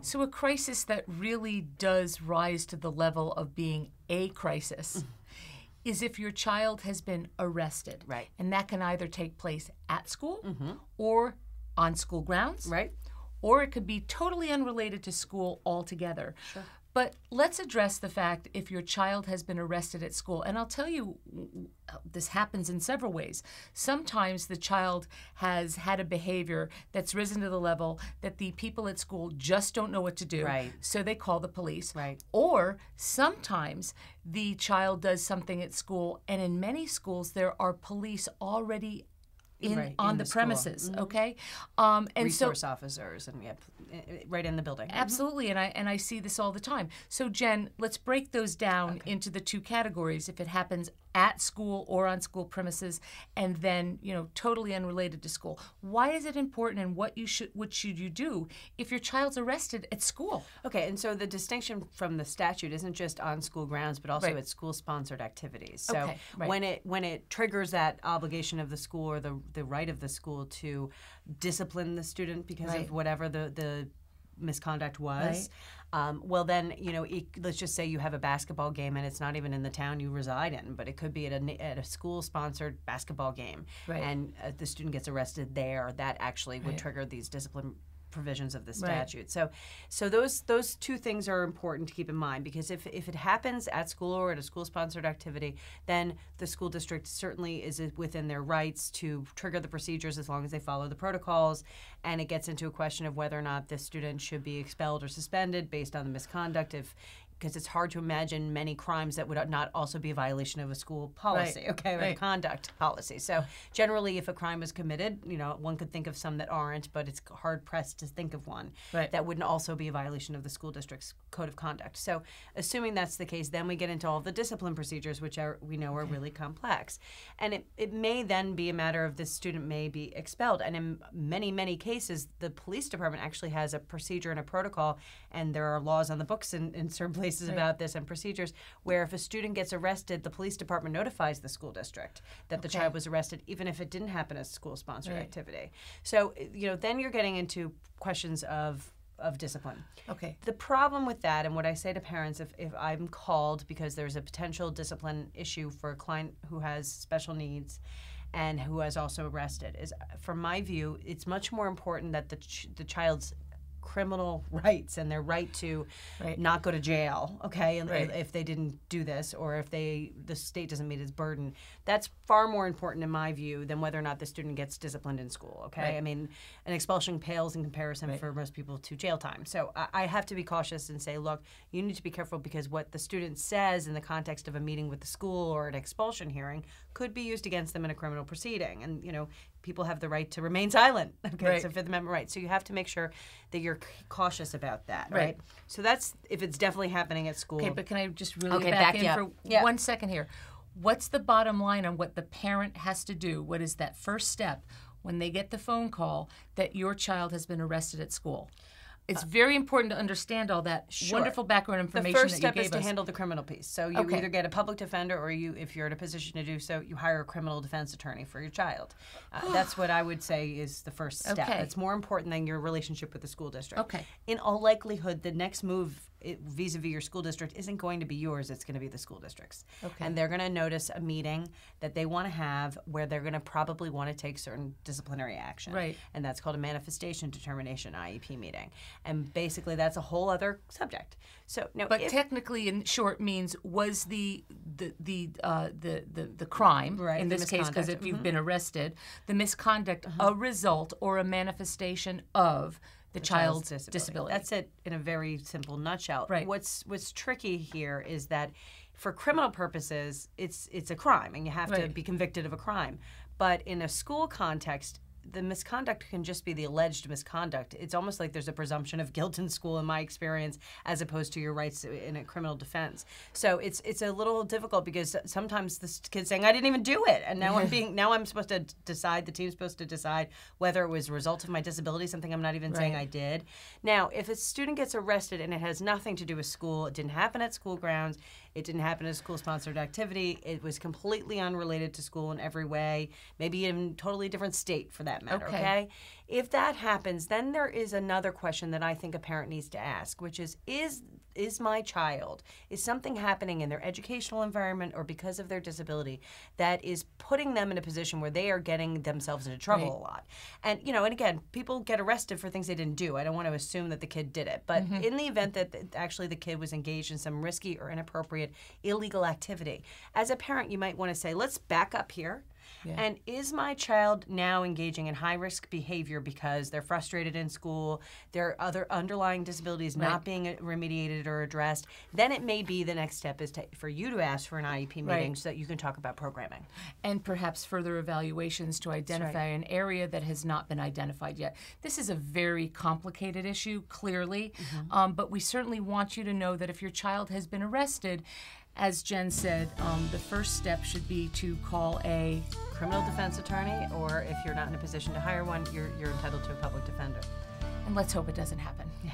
So, a crisis that really does rise to the level of being a crisis mm-hmm. is if your child has been arrested. Right. And that can either take place at school mm-hmm. or on school grounds. Right. Or it could be totally unrelated to school altogether. Sure. But let's address the fact if your child has been arrested at school. And I'll tell you, w- uh, this happens in several ways. Sometimes the child has had a behavior that's risen to the level that the people at school just don't know what to do. Right. So they call the police. Right. Or sometimes the child does something at school, and in many schools, there are police already in, Right, on in the, the premises. Okay. Um, and so Resource officers and yeah, p- eh, right in the building. Absolutely, and I and I see this all the time. So Jen, let's break those down into the two categories. If it happens at school or on school premises, and then you know totally unrelated to school. Why is it important, and what you should what should you do if your child's arrested at school? Okay, and so the distinction from the statute isn't just on school grounds, but also Right. at school-sponsored activities. So Okay, right. when it when it triggers that obligation of the school or the the right of the school to discipline the student because Right. of whatever the the misconduct was. Um, well, then you know, let's just say you have a basketball game and it's not even in the town you reside in, but it could be at a at a school-sponsored basketball game, Right. and uh, the student gets arrested there. That actually would trigger these discipline provisions of the statute. So, so those those two things are important to keep in mind because if if it happens at school or at a school-sponsored activity, then the school district certainly is within their rights to trigger the procedures as long as they follow the protocols, and it gets into a question of whether or not the student should be expelled or suspended based on the misconduct. If because it's hard to imagine many crimes that would not also be a violation of a school policy, okay, or a right. conduct policy. So generally, if a crime is committed, you know, one could think of some that aren't, but it's hard pressed to think of one Right. that wouldn't also be a violation of the school district's code of conduct. So assuming that's the case, then we get into all the discipline procedures, which are we know are really complex, and it, it may then be a matter of this student may be expelled. And in many many cases, the police department actually has a procedure and a protocol, and there are laws on the books in, in certain places about this and procedures where if a student gets arrested, the police department notifies the school district that the child was arrested, even if it didn't happen as school sponsored Right. activity. So you know, then you're getting into questions of of discipline. Okay. The problem with that, and what I say to parents, if, if I'm called because there's a potential discipline issue for a client who has special needs and who has also arrested, is from my view, it's much more important that the, ch- the child's criminal rights and their right to Right. not go to jail, okay, and Right. if they didn't do this or if they the state doesn't meet its burden, that's far more important in my view than whether or not the student gets disciplined in school. Okay, Right. I mean, an expulsion pales in comparison for most people to jail time. So I, I have to be cautious and say, look, you need to be careful because what the student says in the context of a meeting with the school or an expulsion hearing could be used against them in a criminal proceeding, and you know. People have the right to remain silent. Okay, Right. so Fifth Amendment right. So you have to make sure that you're cautious about that, Right. right? So that's if it's definitely happening at school. Okay, but can I just really Okay, back, back in you for Yeah. one second here? What's the bottom line on what the parent has to do? What is that first step when they get the phone call that your child has been arrested at school? It's very important to understand all that wonderful background information. the first step is gave to us. handle the criminal piece. So you Okay. either get a public defender, or you, if you're in a position to do so, you hire a criminal defense attorney for your child. Uh, that's what I would say is the first step. Okay. It's more important than your relationship with the school district. Okay. In all likelihood, the next move it, vis-a-vis your school district isn't going to be yours. It's going to be the school district's. Okay. And they're going to notice a meeting that they want to have where they're going to probably want to take certain disciplinary action. Right. And that's called a manifestation determination IEP meeting. And basically, that's a whole other subject. So now, But if, technically, in short, means was the the the uh, the, the the crime Right, in the this case because if you've been arrested, the misconduct a result or a manifestation of the, child's, disability. That's it in a very simple nutshell. Right. What's what's tricky here is that for criminal purposes, it's it's a crime and you have to be convicted of a crime. But in a school context, the misconduct can just be the alleged misconduct. It's almost like there's a presumption of guilt in school, in my experience, as opposed to your rights in a criminal defense. So it's it's a little difficult because sometimes the kid's saying, "I didn't even do it," and now I'm being now I'm supposed to decide. The team's supposed to decide whether it was a result of my disability, something I'm not even saying I did. Now, if a student gets arrested and it has nothing to do with school, it didn't happen at school grounds, It didn't happen as a school sponsored activity. It was completely unrelated to school in every way, maybe in a totally different state for that matter. Okay. okay? If that happens, then there is another question that I think a parent needs to ask, which is is is my child is something happening in their educational environment or because of their disability that is putting them in a position where they are getting themselves into trouble Right. a lot. And you know and again people get arrested for things they didn't do. I don't want to assume that the kid did it but mm-hmm. in the event that actually the kid was engaged in some risky or inappropriate illegal activity as a parent you might want to say let's back up here and is my child now engaging in high risk behavior because they're frustrated in school, their other underlying disabilities not being uh, remediated or addressed? Then it may be the next step is to, for you to ask for an IEP meeting Right. so that you can talk about programming. and perhaps further evaluations to identify an area that has not been identified yet. This is a very complicated issue, clearly, um, but we certainly want you to know that if your child has been arrested, as Jen said, um, the first step should be to call a, Criminal defense attorney, or if you're not in a position to hire one, you're, you're entitled to a public defender. and let's hope it doesn't happen. Yeah.